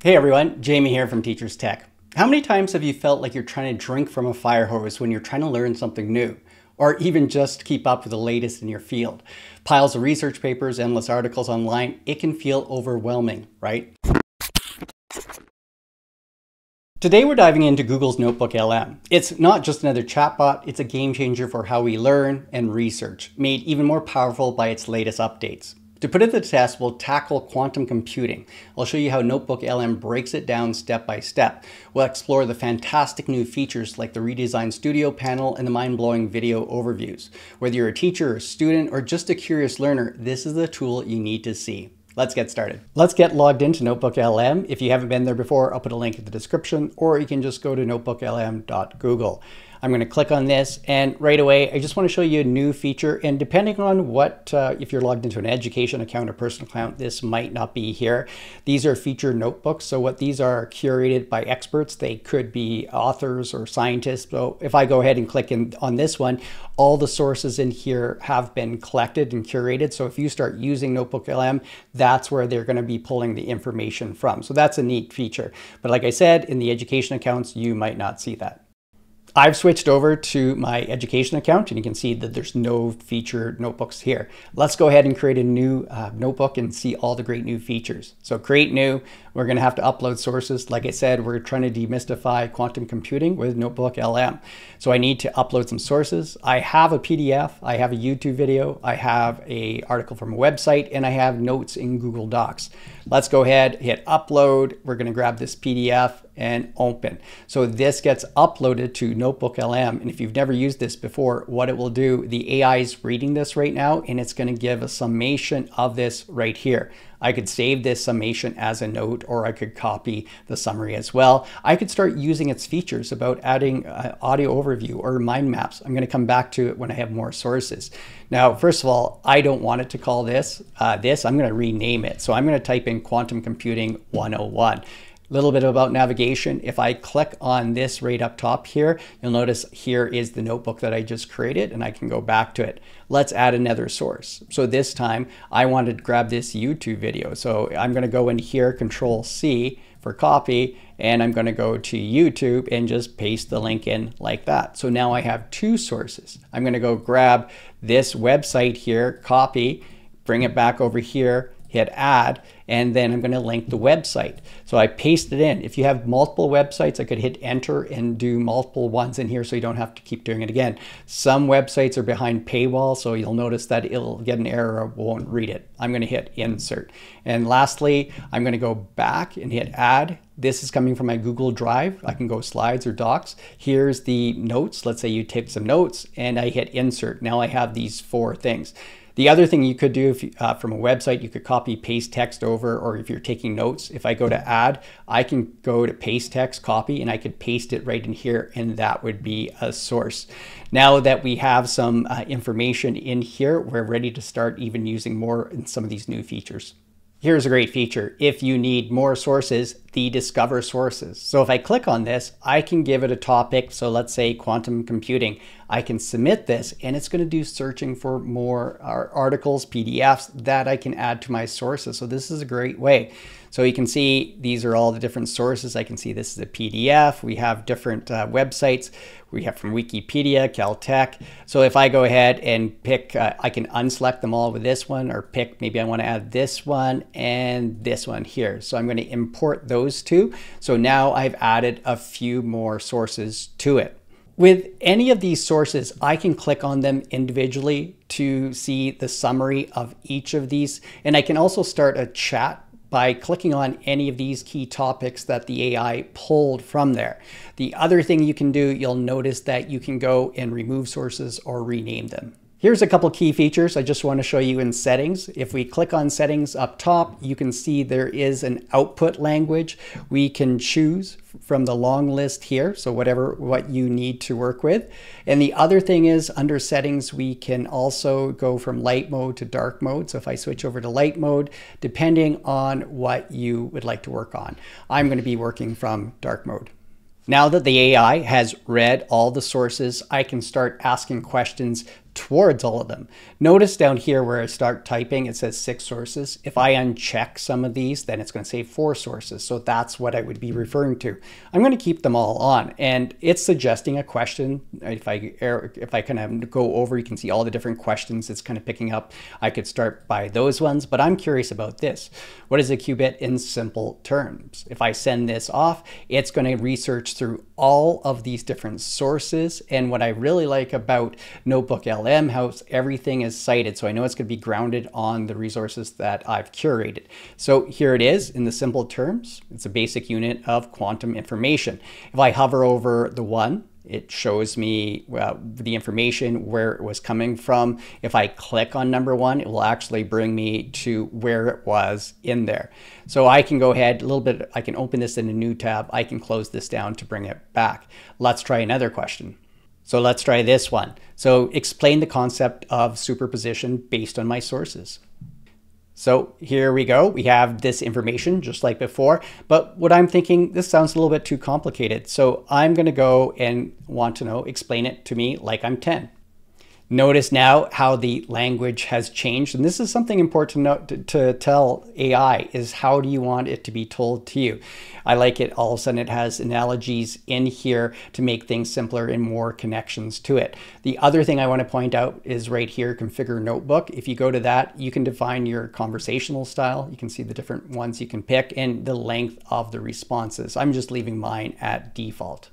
Hey everyone, Jamie here from Teachers Tech. How many times have you felt like you're trying to drink from a fire hose when you're trying to learn something new? Or even just keep up with the latest in your field? Piles of research papers, endless articles online, it can feel overwhelming, right? Today we're diving into Google's Notebook LM. It's not just another chatbot, it's a game changer for how we learn and research, made even more powerful by its latest updates. To put it to the test, we'll tackle quantum computing. I'll show you how Notebook LM breaks it down step by step. We'll explore the fantastic new features like the redesigned studio panel and the mind-blowing video overviews. Whether you're a teacher, a student, or just a curious learner, this is the tool you need to see. Let's get started. Let's get logged into Notebook LM. If you haven't been there before, I'll put a link in the description, or you can just go to notebooklm.google. I'm going to click on this and right away I just want to show you a new feature and depending on what uh, if you're logged into an education account or personal account this might not be here. These are featured notebooks so what these are curated by experts they could be authors or scientists so if I go ahead and click in on this one all the sources in here have been collected and curated so if you start using Notebook LM that's where they're going to be pulling the information from so that's a neat feature but like I said in the education accounts you might not see that. I've switched over to my education account and you can see that there's no featured notebooks here. Let's go ahead and create a new uh, notebook and see all the great new features. So create new, we're gonna have to upload sources. Like I said, we're trying to demystify quantum computing with Notebook LM. So I need to upload some sources. I have a PDF, I have a YouTube video, I have a article from a website, and I have notes in Google Docs. Let's go ahead, hit upload. We're gonna grab this PDF and open. So this gets uploaded to Notebook LM. And if you've never used this before, what it will do, the AI is reading this right now, and it's gonna give a summation of this right here. I could save this summation as a note or I could copy the summary as well. I could start using its features about adding uh, audio overview or mind maps. I'm going to come back to it when I have more sources. Now, first of all, I don't want it to call this uh, this. I'm going to rename it. So I'm going to type in quantum computing 101 little bit about navigation. If I click on this right up top here, you'll notice here is the notebook that I just created and I can go back to it. Let's add another source. So this time I wanted to grab this YouTube video. So I'm gonna go in here, control C for copy, and I'm gonna go to YouTube and just paste the link in like that. So now I have two sources. I'm gonna go grab this website here, copy, bring it back over here, hit add, and then I'm going to link the website. So I paste it in. If you have multiple websites, I could hit enter and do multiple ones in here so you don't have to keep doing it again. Some websites are behind paywall, so you'll notice that it'll get an error or won't read it. I'm going to hit insert. And lastly, I'm going to go back and hit add. This is coming from my Google Drive. I can go slides or docs. Here's the notes. Let's say you take some notes and I hit insert. Now I have these four things. The other thing you could do if, uh, from a website, you could copy paste text over, or if you're taking notes, if I go to add, I can go to paste text, copy, and I could paste it right in here, and that would be a source. Now that we have some uh, information in here, we're ready to start even using more in some of these new features. Here's a great feature. If you need more sources, the discover sources. So if I click on this, I can give it a topic. So let's say quantum computing. I can submit this and it's going to do searching for more articles, PDFs that I can add to my sources. So this is a great way. So you can see these are all the different sources. I can see this is a PDF. We have different uh, websites. We have from Wikipedia, Caltech. So if I go ahead and pick, uh, I can unselect them all with this one or pick, maybe I want to add this one and this one here. So I'm going to import those two. So now I've added a few more sources to it. With any of these sources, I can click on them individually to see the summary of each of these. And I can also start a chat by clicking on any of these key topics that the AI pulled from there. The other thing you can do, you'll notice that you can go and remove sources or rename them. Here's a couple key features I just want to show you in settings. If we click on settings up top, you can see there is an output language. We can choose from the long list here, so whatever what you need to work with. And the other thing is under settings, we can also go from light mode to dark mode. So if I switch over to light mode, depending on what you would like to work on, I'm going to be working from dark mode. Now that the AI has read all the sources, I can start asking questions towards all of them. Notice down here where I start typing, it says six sources. If I uncheck some of these, then it's going to say four sources. So that's what I would be referring to. I'm going to keep them all on and it's suggesting a question. If I, er, if I kind of go over, you can see all the different questions it's kind of picking up. I could start by those ones, but I'm curious about this. What is a qubit in simple terms? If I send this off, it's going to research through all of these different sources. And what I really like about Notebook LM, how everything is cited. So I know it's going to be grounded on the resources that I've curated. So here it is in the simple terms. It's a basic unit of quantum information. If I hover over the one, it shows me uh, the information where it was coming from. If I click on number one, it will actually bring me to where it was in there. So I can go ahead a little bit, I can open this in a new tab. I can close this down to bring it back. Let's try another question. So let's try this one. So explain the concept of superposition based on my sources. So here we go. We have this information just like before, but what I'm thinking, this sounds a little bit too complicated. So I'm going to go and want to know, explain it to me like I'm 10. Notice now how the language has changed. And this is something important to, to, to, tell AI is how do you want it to be told to you? I like it all of a sudden it has analogies in here to make things simpler and more connections to it. The other thing I want to point out is right here, configure notebook. If you go to that, you can define your conversational style. You can see the different ones you can pick and the length of the responses. I'm just leaving mine at default.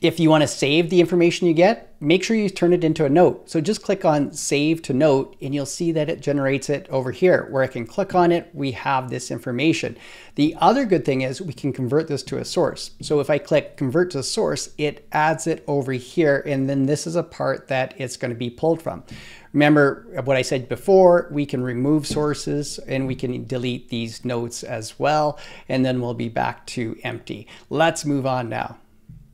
If you want to save the information you get, make sure you turn it into a note. So just click on save to note and you'll see that it generates it over here where I can click on it. We have this information. The other good thing is we can convert this to a source. So if I click convert to source, it adds it over here. And then this is a part that it's going to be pulled from. Remember what I said before, we can remove sources and we can delete these notes as well. And then we'll be back to empty. Let's move on now.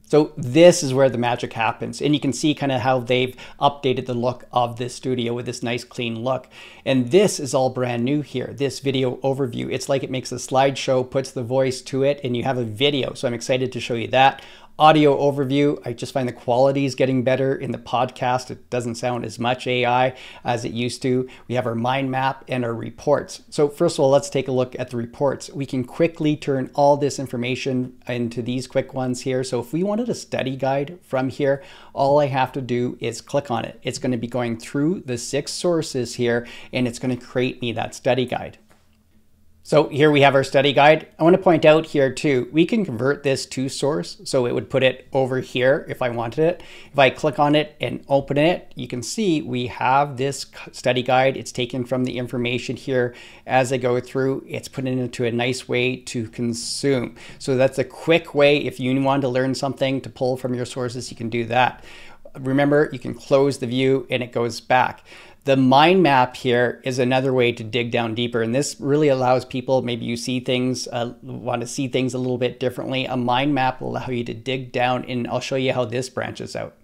So this is where the magic happens. And you can see kind of how they've updated the look of this studio with this nice clean look. And this is all brand new here, this video overview. It's like it makes a slideshow, puts the voice to it, and you have a video. So I'm excited to show you that audio overview. I just find the quality is getting better in the podcast. It doesn't sound as much AI as it used to. We have our mind map and our reports. So first of all, let's take a look at the reports. We can quickly turn all this information into these quick ones here. So if we wanted a study guide from here, all I have to do is click on it. It's going to be going through the six sources here and it's going to create me that study guide. So here we have our study guide. I want to point out here too, we can convert this to source. So it would put it over here if I wanted it. If I click on it and open it, you can see we have this study guide. It's taken from the information here as I go through. It's put into a nice way to consume. So that's a quick way if you want to learn something to pull from your sources, you can do that. Remember, you can close the view and it goes back. The mind map here is another way to dig down deeper. And this really allows people, maybe you see things, uh, want to see things a little bit differently. A mind map will allow you to dig down and I'll show you how this branches out.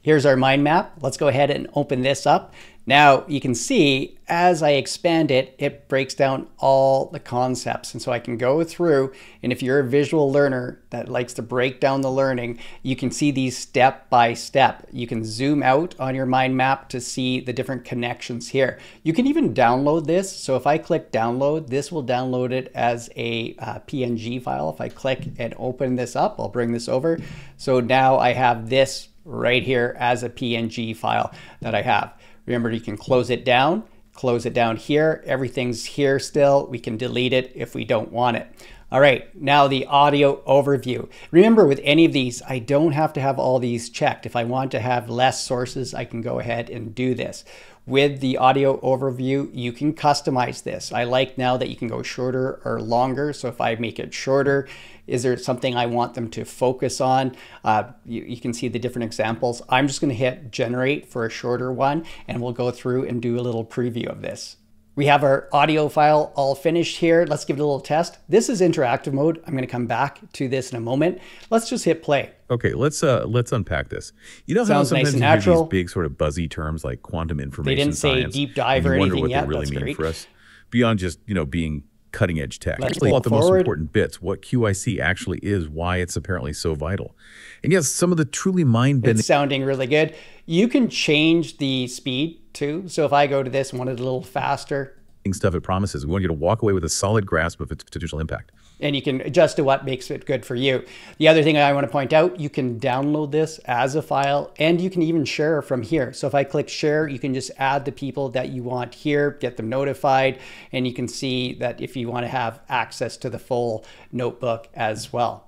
Here's our mind map. Let's go ahead and open this up. Now you can see as I expand it, it breaks down all the concepts. And so I can go through, and if you're a visual learner that likes to break down the learning, you can see these step by step. You can zoom out on your mind map to see the different connections here. You can even download this. So if I click download, this will download it as a uh, PNG file. If I click and open this up, I'll bring this over. So now I have this right here as a PNG file that I have. Remember, you can close it down, close it down here. Everything's here still. We can delete it if we don't want it. All right, now the audio overview. Remember with any of these, I don't have to have all these checked. If I want to have less sources, I can go ahead and do this. With the audio overview, you can customize this. I like now that you can go shorter or longer. So if I make it shorter, is there something I want them to focus on? Uh, you, you, can see the different examples. I'm just gonna hit generate for a shorter one and we'll go through and do a little preview of this. We have our audio file all finished here. Let's give it a little test. This is interactive mode. I'm gonna come back to this in a moment. Let's just hit play. Okay, let's uh let's unpack this. You know Sounds how sometimes nice you hear these big sort of buzzy terms like quantum information They didn't science, say deep dive or anything what yet. They really That's mean great. for us beyond just you know being cutting edge tech. Let's pull out the most important bits, what QIC actually is, why it's apparently so vital. And yes, some of the truly mind bending. It's sounding really good. You can change the speed too. So if I go to this and want it a little faster, stuff it promises. We want you to walk away with a solid grasp of its potential impact. And you can adjust to what makes it good for you. The other thing I want to point out, you can download this as a file and you can even share from here. So if I click share, you can just add the people that you want here, get them notified, and you can see that if you want to have access to the full notebook as well.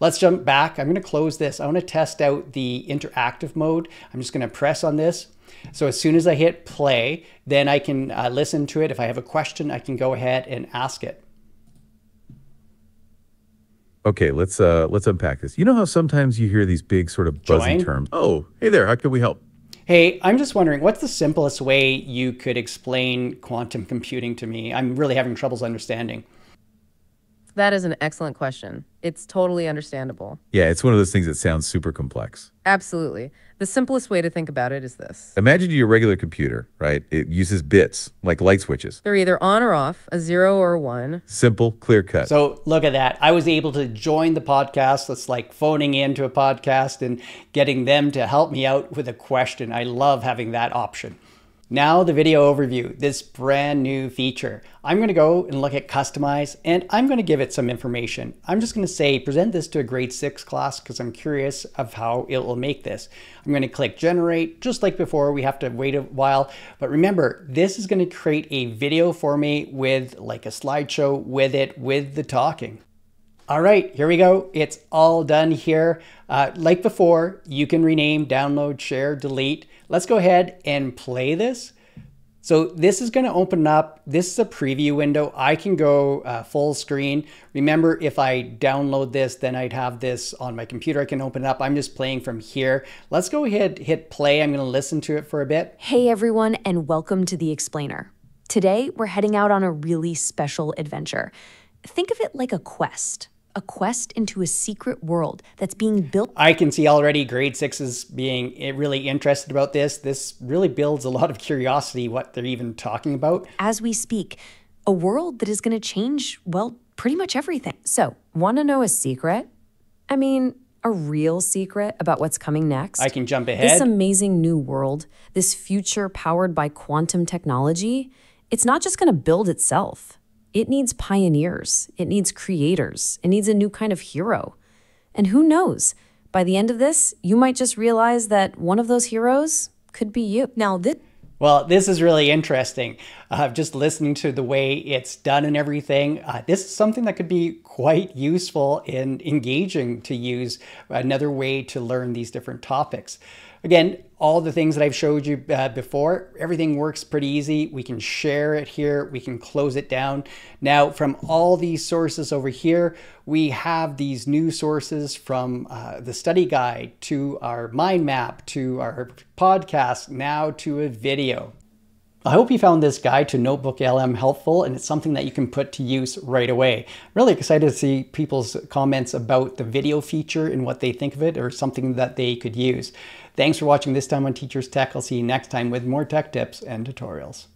Let's jump back. I'm going to close this. I want to test out the interactive mode. I'm just going to press on this so as soon as I hit play, then I can uh, listen to it. If I have a question, I can go ahead and ask it. Okay, let's uh, let's unpack this. You know how sometimes you hear these big sort of buzzy Join. terms. Oh, hey there, how can we help? Hey, I'm just wondering, what's the simplest way you could explain quantum computing to me? I'm really having troubles understanding. That is an excellent question. It's totally understandable. Yeah, it's one of those things that sounds super complex. Absolutely. The simplest way to think about it is this. Imagine your regular computer, right? It uses bits, like light switches. They're either on or off, a zero or a one. Simple, clear cut. So look at that. I was able to join the podcast. That's like phoning into a podcast and getting them to help me out with a question. I love having that option. Now the video overview, this brand new feature. I'm gonna go and look at customize and I'm gonna give it some information. I'm just gonna say, present this to a grade six class because I'm curious of how it will make this. I'm gonna click generate, just like before, we have to wait a while. But remember, this is gonna create a video for me with like a slideshow with it, with the talking. All right, here we go. It's all done here. Uh, like before, you can rename, download, share, delete. Let's go ahead and play this. So this is going to open up. This is a preview window. I can go uh, full screen. Remember, if I download this, then I'd have this on my computer. I can open it up. I'm just playing from here. Let's go ahead, hit play. I'm going to listen to it for a bit. Hey, everyone, and welcome to The Explainer. Today, we're heading out on a really special adventure. Think of it like a quest a quest into a secret world that's being built. I can see already grade sixes being really interested about this. This really builds a lot of curiosity what they're even talking about. As we speak, a world that is going to change, well, pretty much everything. So, want to know a secret? I mean, a real secret about what's coming next. I can jump ahead. This amazing new world, this future powered by quantum technology, it's not just going to build itself it needs pioneers, it needs creators, it needs a new kind of hero. And who knows? By the end of this, you might just realize that one of those heroes could be you. Now, this well, this is really interesting. Uh, just listening to the way it's done and everything, uh, this is something that could be quite useful and engaging to use another way to learn these different topics. Again, all the things that I've showed you uh, before, everything works pretty easy. We can share it here, we can close it down. Now, from all these sources over here, we have these new sources from uh, the study guide to our mind map to our podcast, now to a video. I hope you found this guide to Notebook LM helpful and it's something that you can put to use right away. Really excited to see people's comments about the video feature and what they think of it or something that they could use. Thanks for watching this time on Teachers Tech. I'll see you next time with more tech tips and tutorials.